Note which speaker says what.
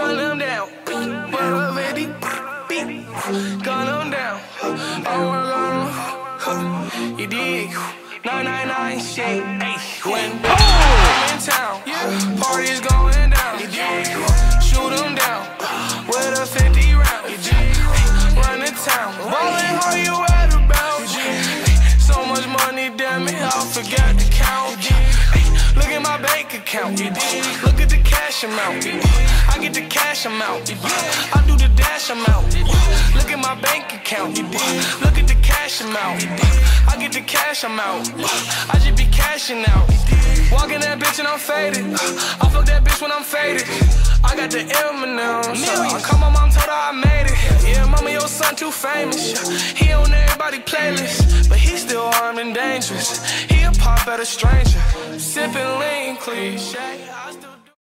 Speaker 1: gun them down. 50, beat, gun them down. Oh, we're you dig? 999 shit, when oh! I'm in town, parties going down, you dig? Shoot them down, with a 50 round, you dig? Run the town, ballin' how you at about? So much money, damn it, I forgot to count, account. Look at the cash amount. I get the cash amount. I do the dash amount. Look at my bank account. Look at the cash amount. I get the cash amount, I just be cashing out. Walking that bitch and I'm faded. I fuck that bitch when I'm faded. I got the M&M's. I call my mom, told her I made it. Yeah, mama, your son too famous. He on everybody playlist, but he still armed and dangerous. He pop at a stranger, sipping lean cliche.